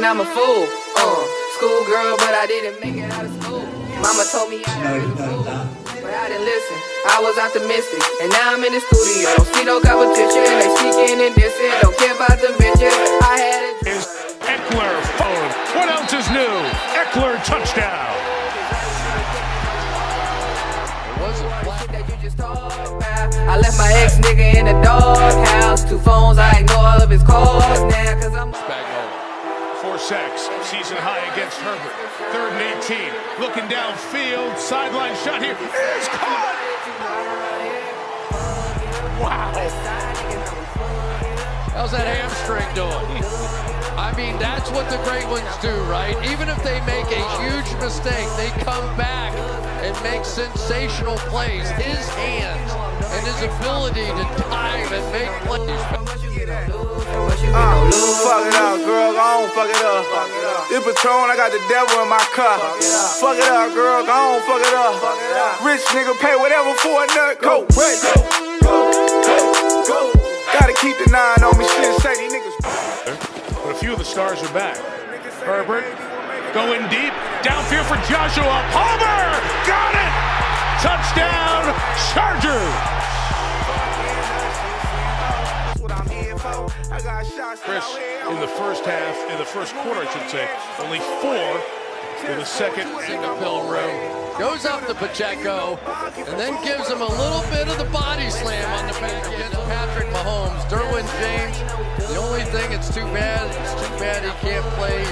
and I'm a fool. Uh, school girl, but I didn't make it out of school. Mama told me I was a fool. But I didn't listen, I was optimistic, and now I'm in the studio. Don't see no competition, they sneaking and dissing, don't care about the bitches. I had it. Is dream. Ekeler phone. What else is new? Ekeler touchdown. I left my ex nigga in the doghouse. Two phones, I ignore all of his calls now, cause I'm. Four sacks, season high against Herbert. Third and 18. Looking downfield. Sideline shot here. It's caught. Wow. How's that hamstring doing? I mean, that's what the great ones do, right? Even if they make a huge mistake, they come back and make sensational plays. His hands and his ability to dive and make plays. Uh, fuck it up, girl, go on, fuck it up. This Patron, I got the devil in my cup. Fuck it up, girl, go on, fuck it up. Rich nigga pay whatever for a nut. Go, go, go, go, go. Gotta keep the nine on me, shit, say these niggas. But a few of the stars are back. Herbert going deep. Downfield for Joshua Palmer. Got it. Touchdown, Chargers. Chris, in the first half, in the first quarter, I should say, only four in the second. Single pill room. Goes up to Pacheco and then gives him a little bit of the body slam on the back against Patrick Mahomes. Derwin James, the only thing it's too bad, it's too bad he can't play